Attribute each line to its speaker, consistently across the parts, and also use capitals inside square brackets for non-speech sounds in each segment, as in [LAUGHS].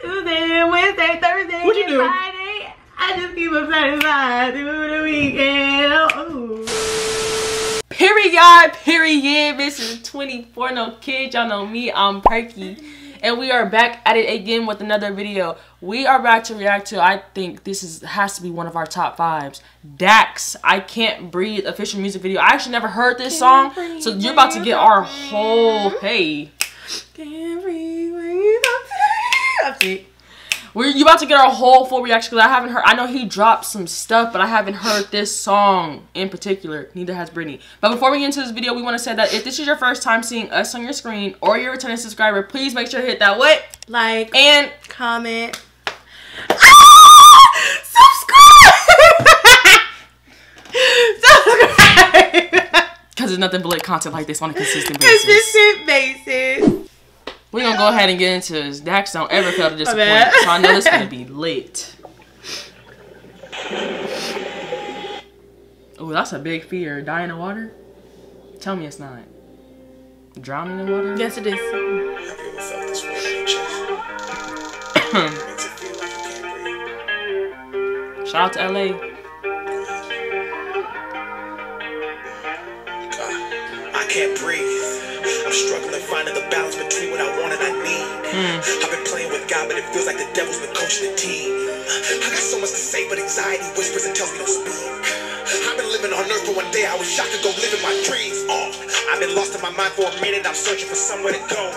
Speaker 1: Tuesday, Wednesday, Thursday,
Speaker 2: What you do?
Speaker 1: Friday. I just keep them satisfied through the weekend. Oh.
Speaker 2: Period, period. This is 24 No Kids. Y'all know me, I'm Perkyy. And we are back at it again with another video. We are back to react to, I think this is has to be one of our top fives. Dax, I Can't Breathe official music video. I actually never heard this song. So you're about to get our whole, hey.
Speaker 1: Can't breathe when you don't That's.
Speaker 2: We're you about to get our whole full reaction because I haven't heard. I know he dropped some stuff, but I haven't heard this song in particular. Neither has Britney. But before we get into this video, we want to say that if this is your first time seeing us on your screen or you're a returning subscriber, please make sure to hit that what
Speaker 1: Like,
Speaker 2: and
Speaker 1: comment. Ah! [LAUGHS] Subscribe! [LAUGHS] Subscribe! [LAUGHS]
Speaker 2: because there's nothing but lit content like this on a consistent basis.
Speaker 1: Consistent basis.
Speaker 2: We're gonna go ahead and get into this. Dax don't ever fail to disappoint, so I know this is gonna be [LAUGHS] lit. Oh, that's a big fear. Dying in the water? Tell me it's not. Drowning in water?
Speaker 1: Yes, it is.
Speaker 3: Have you ever felt this way in your chest? Makes it feel like you can't breathe.
Speaker 2: Shout out to LA.
Speaker 3: I can't breathe. I'm struggling finding the balance between what I and I need. Hmm. I've been playing with God, but it feels like the devil's been coaching the team. I got so much to say, but anxiety whispers and tells me don't speak. I've been living on earth for one day. I was shocked to go live in my dreams. Oh, I've been lost in my mind for a minute. I'm searching for somewhere to go.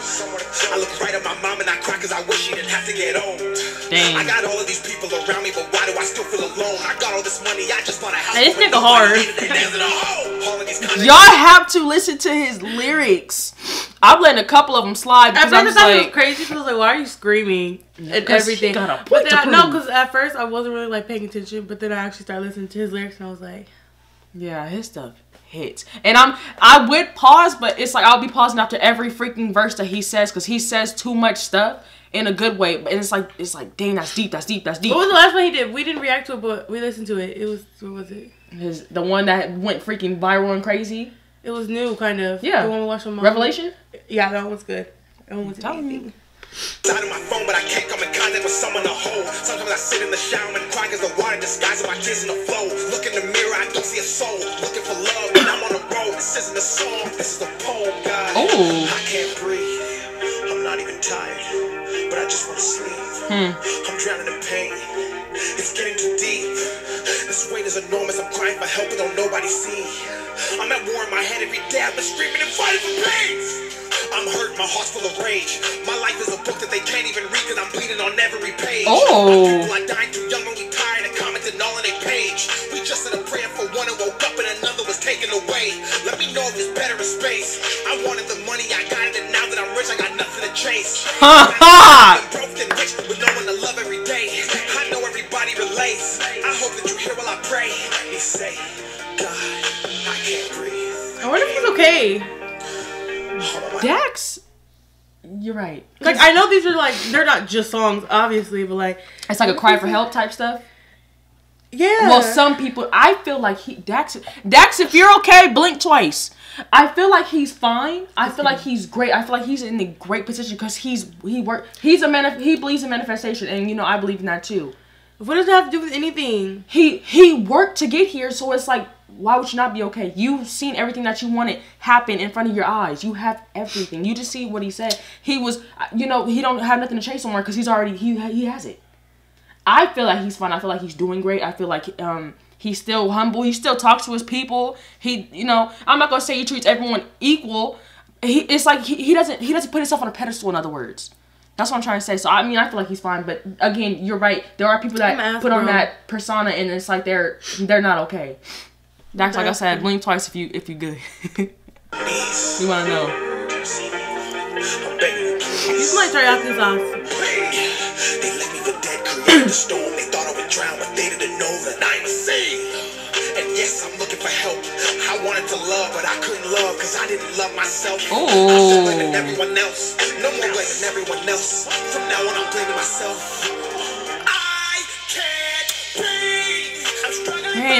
Speaker 3: I look right at my mom and I cry because I wish she didn't have to get old.
Speaker 2: Dang.
Speaker 3: I got all of these people around me, but why do I still feel alone? I got all this money. I just bought a house.
Speaker 1: This nigga hard.
Speaker 3: needed it. There's a hole. All of these [LAUGHS] connections-
Speaker 2: Y'all have to listen to his lyrics. I've letting a couple of them slide
Speaker 1: At
Speaker 2: because
Speaker 1: first,
Speaker 2: I'm
Speaker 1: I
Speaker 2: just
Speaker 1: thought it was
Speaker 2: like,
Speaker 1: crazy. Because I was like, "Why are you screaming and everything?"
Speaker 2: he got a
Speaker 1: but then I, no, because at first I wasn't really like paying attention. But then I actually started listening to his lyrics, and I was like,
Speaker 2: yeah, his stuff hits. And I'm, I would pause, but it's like I'll be pausing after every freaking verse that he says because he says too much stuff in a good way. And it's like, it's like, dang, that's deep, that's deep, that's deep.
Speaker 1: "What was the last one he did?" We didn't react to it, but we listened to it. It was what was it?
Speaker 2: His, the one that went freaking viral and crazy.
Speaker 1: It was new, kind of.
Speaker 2: Yeah.
Speaker 1: The one we watched on Mom.
Speaker 2: Revelation?
Speaker 1: Yeah, that one was good. That one was
Speaker 2: Tell
Speaker 1: amazing.
Speaker 3: Side of my phone, but I can't come in contact with someone to hold. Sometimes I sit in the shower and cry cause the water disguises my tears in the flow. Look in the mirror, I don't see a soul. Looking for love, and I'm on the road. This isn't a song, this is a poem, God.
Speaker 2: Oh.
Speaker 3: I can't breathe. I'm not even tired, but I just wanna sleep.
Speaker 2: Hmm.
Speaker 3: I'm drowning in pain. It's getting too deep. This weight is enormous. I'm crying for help, but don't nobody see. I'm at war in my head every day. I've been screaming and fighting for peace. I'm hurt, my heart's full of rage. My life is a book that they can't even read because I'm bleeding on every page.
Speaker 2: Oh.
Speaker 3: People are dying too young we tired and commenting all on their page. We just said a prayer for one and woke up and another was taken away. Let me know if it's better in space. I wanted the money, I got it, and now that I'm rich, I got nothing to chase.
Speaker 2: Ha ha!
Speaker 3: Broke and rich with no one to love every day. I know everybody relates. I hope that you hear while I pray. Let me say, God, I can't breathe.
Speaker 1: I wonder if he's okay.
Speaker 2: Dax, you're right.
Speaker 1: Like I know these are like they're not just songs, obviously, but like
Speaker 2: It's like a cry for help type stuff.
Speaker 1: yeah.
Speaker 2: Well, some people, I feel like he Dax. Dax, if you're okay, blink twice. I feel like he's fine. I feel like he's great. I feel like he's in a great position because he's he work. He's a man. He believes in manifestation, and you know I believe in that too.
Speaker 1: what does it have to do with anything?
Speaker 2: He he worked to get here, so it's like why would you not be okay? You've seen everything that you wanted happen in front of your eyes. You have everything. You just see what he said. He was, you know, he don't have nothing to chase somewhere because he's already he he has it. I feel like he's fine. I feel like he's doing great. I feel like um he's still humble. He still talks to his people. He you know I'm not gonna say he treats everyone equal. He it's like he, he doesn't he doesn't put himself on a pedestal. In other words. That's what I'm trying to say. So I mean, I feel like he's fine, but again, you're right. There are people that put on that persona, and it's like they're they're not okay. Dax, like I said,
Speaker 1: Afro.
Speaker 2: blink twice if you if you good. [LAUGHS] You want to know?
Speaker 3: You,
Speaker 1: These
Speaker 3: please.
Speaker 1: might try out this off.
Speaker 3: They left me for dead, created a storm. They thought I would drown, but they didn't know that I'm a saint. And yes, I'm looking for help. I wanted to love, but I couldn't love because I didn't love myself. I'm still blaming everyone else. No more blaming everyone else. From now on, I'm blaming myself.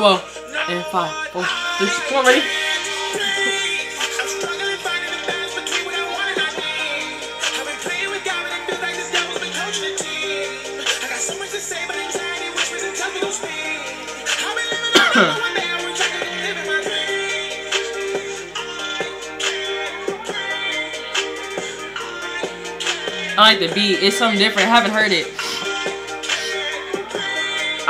Speaker 2: the wall. And five, four, three, come on, ready? [COUGHS]
Speaker 3: I like the
Speaker 2: beat. It's something different. I haven't heard it.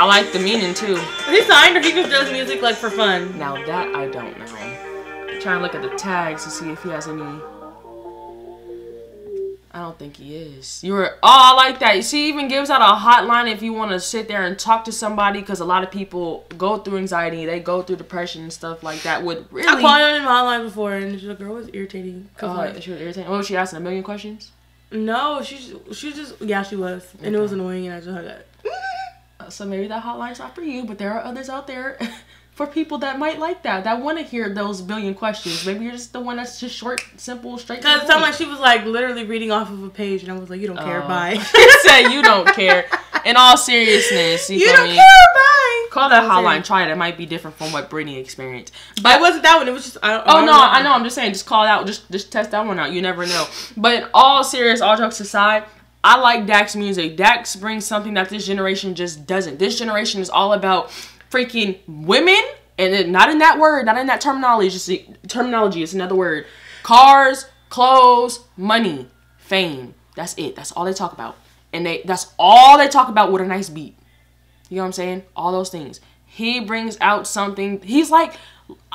Speaker 2: I like the meaning too.
Speaker 1: Is he signed or he just does music like for fun?
Speaker 2: Now that I don't know. I'm trying to look at the tags to see if he has any. I don't think he is. You were oh, I like that. She even gives out a hotline if you want to sit there and talk to somebody because a lot of people go through anxiety, they go through depression and stuff like that. Would really.
Speaker 1: I called him in my hotline before and the girl was irritating. 'Cause,
Speaker 2: Oh,
Speaker 1: like,
Speaker 2: she was irritating. What was she asking? A million questions.
Speaker 1: no, she she just yeah she was and it was annoying and I just hung up.
Speaker 2: So maybe that hotline's not for you, but there are others out there [LAUGHS] for people that might like that, that want to hear those billion questions. Maybe you're just the one that's just short, simple, straight.
Speaker 1: Cause
Speaker 2: the
Speaker 1: it sounded like she was like literally reading off of a page and I was like you don't care
Speaker 2: Oh.
Speaker 1: bye. [LAUGHS]
Speaker 2: say you don't care. In all seriousness, you,
Speaker 1: you don't
Speaker 2: me?
Speaker 1: care bye.
Speaker 2: Call that
Speaker 1: You know what I'm
Speaker 2: hotline. Try it. It might be different from what Britney experienced.
Speaker 1: But it wasn't that one. It was just I don't,
Speaker 2: Oh no, I know. I'm just saying. Just call it out. Just just test that one out. You never know. But in all serious, all jokes aside, I like Dax music. Dax brings something that this generation just doesn't. This generation is all about freaking women, and not in that word, not in that terminology. Just terminology. It's another word. Cars, clothes, money, fame. That's it. That's all they talk about, and they that's all they talk about with a nice beat. You know what I'm saying? All those things. He brings out something. He's like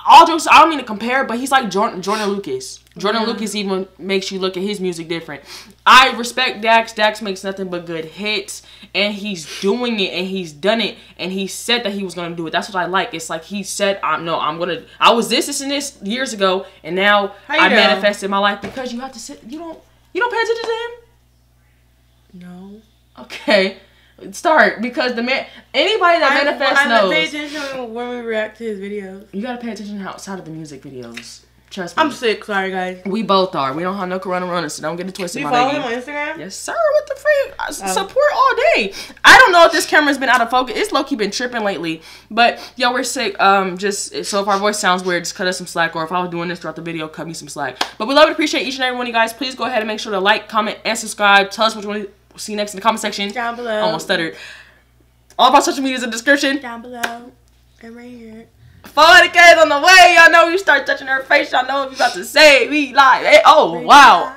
Speaker 2: all jokes. I don't mean to compare, but he's like Joyner, Joyner Lucas. Joyner Lucas even makes you look at his music different. I respect Dax. Dax makes nothing but good hits, and he's doing it, and he's done it, and he said that he was gonna do it. That's what I like. It's like he said, "I'm no, I'm gonna. I was this, this, and this years ago, and now I manifested my life because you have to sit. You don't. You don't pay attention to him.
Speaker 1: No.
Speaker 2: Okay, start because the man, anybody that
Speaker 1: I,
Speaker 2: manifests
Speaker 1: I
Speaker 2: knows.
Speaker 1: pay attention when we react to his videos.
Speaker 2: You gotta pay attention outside of the music videos. Trust me.
Speaker 1: I'm sick. Sorry guys.
Speaker 2: we both are. We don't have no corona runners, so don't get it twisted,
Speaker 1: you follow
Speaker 2: lady.
Speaker 1: him on Instagram?
Speaker 2: Yes, sir. What the freak? I s-
Speaker 1: Oh.
Speaker 2: Support all day. I don't know if this camera's been out of focus. It's low key been tripping lately. But yo, we're sick. Um, just so if our voice sounds weird, just cut us some slack. Or if I was doing this throughout the video, cut me some slack. But we love and appreciate each and every one of you guys. Please go ahead and make sure to like, comment, and subscribe. Tell us what you We'll see you next in the comment section.
Speaker 1: Down below.
Speaker 2: Almost stuttered. All of our social media is in the description.
Speaker 1: Down below. And right here.
Speaker 2: 40k's on the way. Y'all know you start touching her face. Y'all know if you about to say we live. Hey, oh, wow.